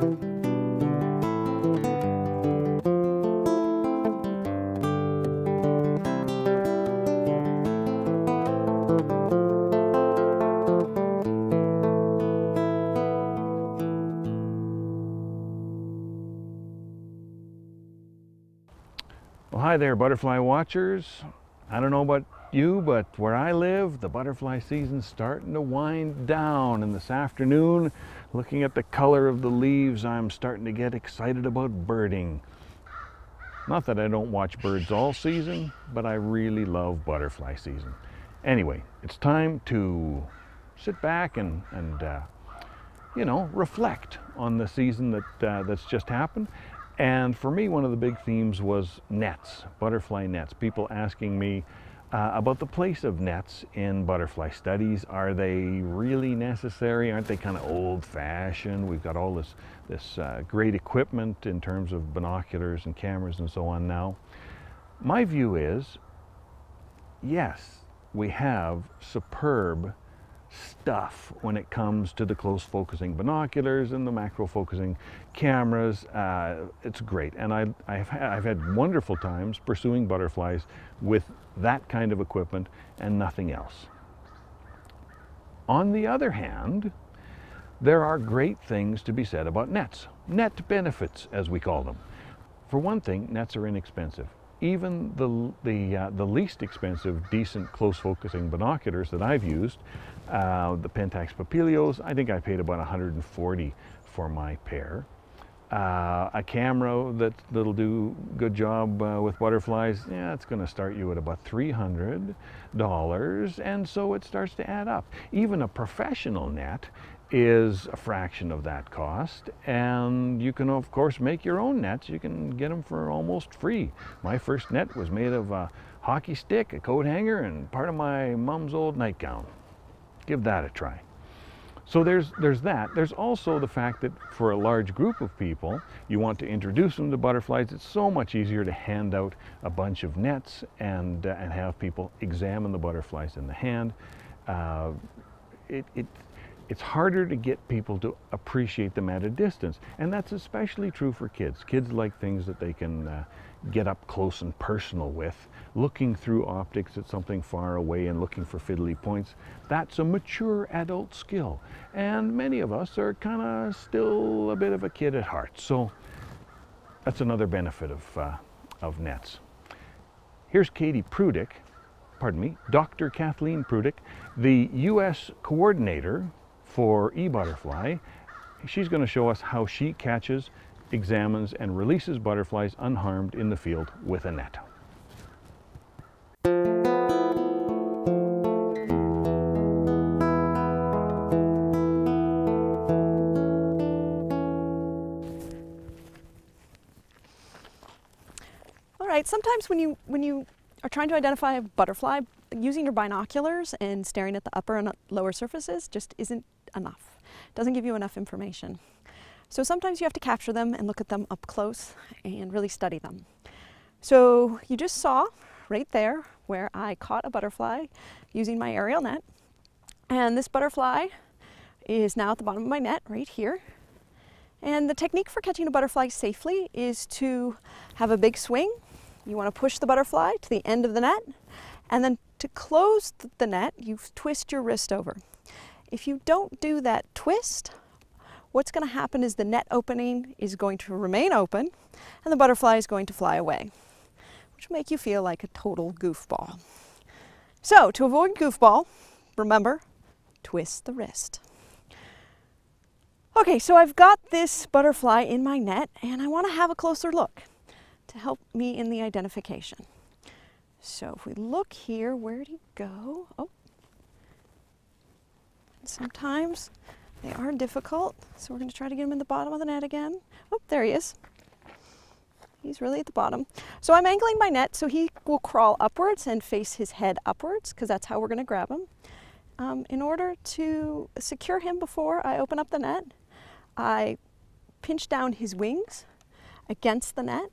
Well, hi there, butterfly watchers. I don't know about you, but where I live, the butterfly season's starting to wind down. And this afternoon, looking at the color of the leaves, I'm starting to get excited about birding. Not that I don't watch birds all season, but I really love butterfly season. Anyway, it's time to sit back and, and uh, you know, reflect on the season that, uh, that's just happened and for me, one of the big themes was nets, butterfly nets. People asking me uh, about the place of nets in butterfly studies. Are they really necessary? Aren't they kind of old fashioned? We've got all this, this uh, great equipment in terms of binoculars and cameras and so on now. My view is, yes, we have superb stuff when it comes to the close focusing binoculars and the macro focusing cameras. Uh, it's great. And I, had, I've had wonderful times pursuing butterflies with that kind of equipment and nothing else. On the other hand, there are great things to be said about nets. Net benefits, as we call them. For one thing, nets are inexpensive even the, the, uh, the least expensive, decent close focusing binoculars that I've used, uh, the Pentax Papilios, I think I paid about 140 for my pair. Uh, a camera that, that'll do good job uh, with butterflies, yeah, it's going to start you at about $300, and so it starts to add up. Even a professional net is a fraction of that cost and you can of course make your own nets. You can get them for almost free. My first net was made of a hockey stick a coat hanger and part of my mom's old nightgown. Give that a try. So there's there's that. There's also the fact that for a large group of people you want to introduce them to butterflies. It's so much easier to hand out a bunch of nets and uh, and have people examine the butterflies in the hand. Uh, it, it it's harder to get people to appreciate them at a distance. And that's especially true for kids. Kids like things that they can uh, get up close and personal with. Looking through optics at something far away and looking for fiddly points, that's a mature adult skill. And many of us are kind of still a bit of a kid at heart. So that's another benefit of, uh, of nets. Here's Katy Prudic, pardon me, Dr. Kathleen Prudic, the U.S. coordinator for eButterfly. She's going to show us how she catches, examines, and releases butterflies unharmed in the field with a net. All right, sometimes when you, when you are trying to identify a butterfly, using your binoculars and staring at the upper and lower surfaces just isn't enough. It Doesn't give you enough information. So sometimes you have to capture them and look at them up close and really study them. So you just saw right there where I caught a butterfly using my aerial net. And this butterfly is now at the bottom of my net right here. And the technique for catching a butterfly safely is to have a big swing. You want to push the butterfly to the end of the net and then to close the net, you twist your wrist over. If you don't do that twist, what's going to happen is the net opening is going to remain open and the butterfly is going to fly away, which will make you feel like a total goofball. So to avoid goofball, remember, twist the wrist. Okay, so I've got this butterfly in my net and I want to have a closer look to help me in the identification. So if we look here, where do you go? Oh, sometimes they are difficult. So we're going to try to get him in the bottom of the net again. Oh, there he is. He's really at the bottom. So I'm angling my net so he will crawl upwards and face his head upwards because that's how we're going to grab him. Um, in order to secure him before I open up the net, I pinch down his wings against the net.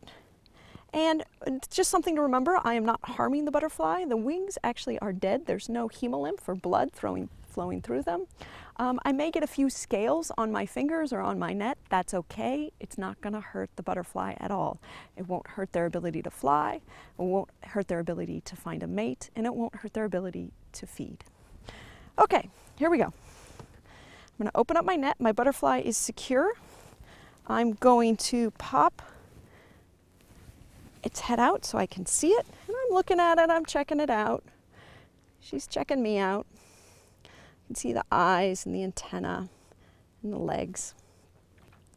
And it's just something to remember, I am not harming the butterfly. The wings actually are dead. There's no hemolymph or blood throwing, flowing through them. Um, I may get a few scales on my fingers or on my net. That's okay. It's not going to hurt the butterfly at all. It won't hurt their ability to fly, it won't hurt their ability to find a mate, and it won't hurt their ability to feed. Okay, here we go. I'm going to open up my net. My butterfly is secure. I'm going to pop its head out so I can see it. And I'm looking at it, I'm checking it out. She's checking me out. Can see the eyes and the antenna and the legs.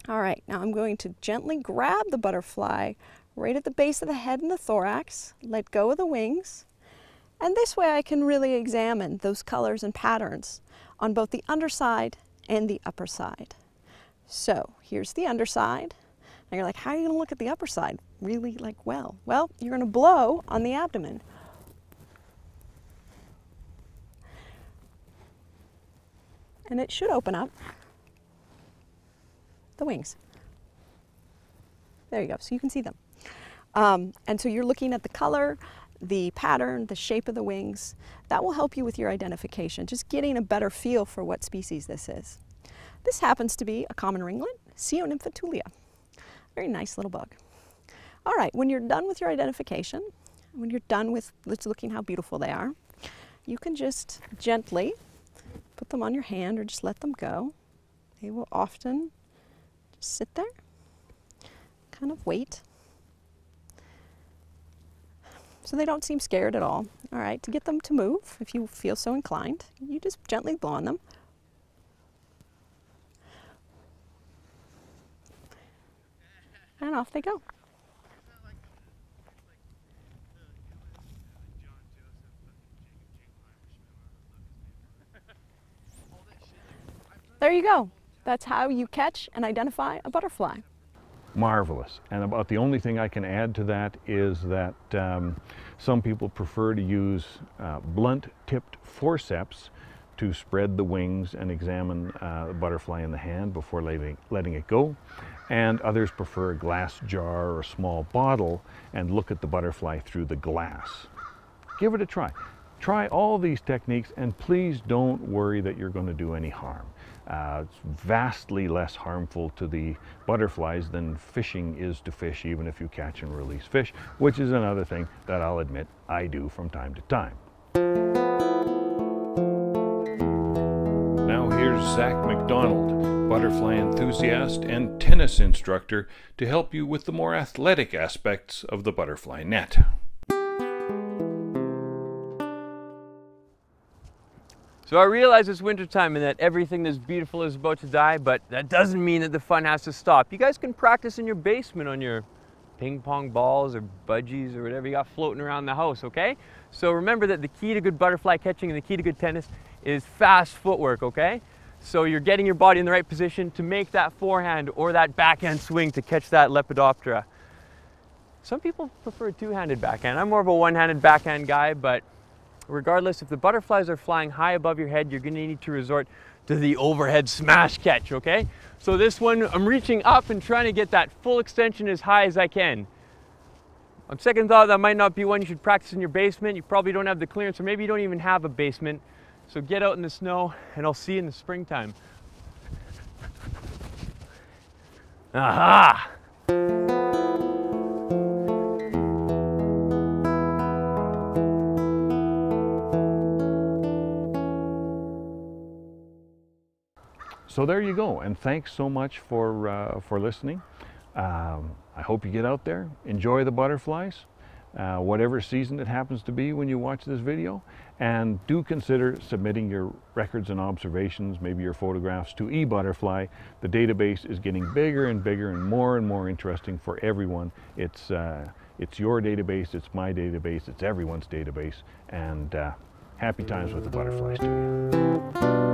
All right, now I'm going to gently grab the butterfly right at the base of the head and the thorax, let go of the wings, and this way I can really examine those colors and patterns on both the underside and the upper side. So here's the underside. Now you're like, how are you gonna look at the upper side really like well? Well, you're gonna blow on the abdomen. And it should open up the wings. There you go, so you can see them. Um, and so you're looking at the color, the pattern, the shape of the wings. That will help you with your identification, just getting a better feel for what species this is. This happens to be a common ringlet, Coenonympha tullia. Very nice little bug. All right, when you're done with your identification, when you're done with looking how beautiful they are, you can just gently put them on your hand or just let them go. They will often just sit there, kind of wait. So they don't seem scared at all. All right, to get them to move, if you feel so inclined, you just gently blow on them. and off they go. There you go. That's how you catch and identify a butterfly. Marvelous. And about the only thing I can add to that is that um, some people prefer to use uh, blunt-tipped forceps to spread the wings and examine uh, the butterfly in the hand before letting, letting it go. And others prefer a glass jar or a small bottle and look at the butterfly through the glass. Give it a try. Try all these techniques and please don't worry that you're going to do any harm. Uh, it's vastly less harmful to the butterflies than fishing is to fish, even if you catch and release fish, which is another thing that I'll admit I do from time to time. Now here's Zac MacDonald, butterfly enthusiast and tennis instructor, to help you with the more athletic aspects of the butterfly net. So I realize it's wintertime and that everything that's beautiful is about to die, but that doesn't mean that the fun has to stop. You guys can practice in your basement on your ping pong balls or budgies or whatever you got floating around the house, okay? So remember that the key to good butterfly catching and the key to good tennis is fast footwork, okay? So you're getting your body in the right position to make that forehand or that backhand swing to catch that Lepidoptera. Some people prefer a two-handed backhand. I'm more of a one-handed backhand guy, but regardless, if the butterflies are flying high above your head, you're gonna need to resort to the overhead smash catch, okay? So this one, I'm reaching up and trying to get that full extension as high as I can. On second thought, that might not be one you should practice in your basement. You probably don't have the clearance, or maybe you don't even have a basement. So get out in the snow and I'll see you in the springtime. Aha! So there you go, and thanks so much for, uh, for listening. Um, I hope you get out there, enjoy the butterflies, uh, whatever season it happens to be when you watch this video. And do consider submitting your records and observations, maybe your photographs to eButterfly. The database is getting bigger and bigger and more and more interesting for everyone. It's, uh, it's your database, it's my database, it's everyone's database. And uh, happy times with the butterflies to you.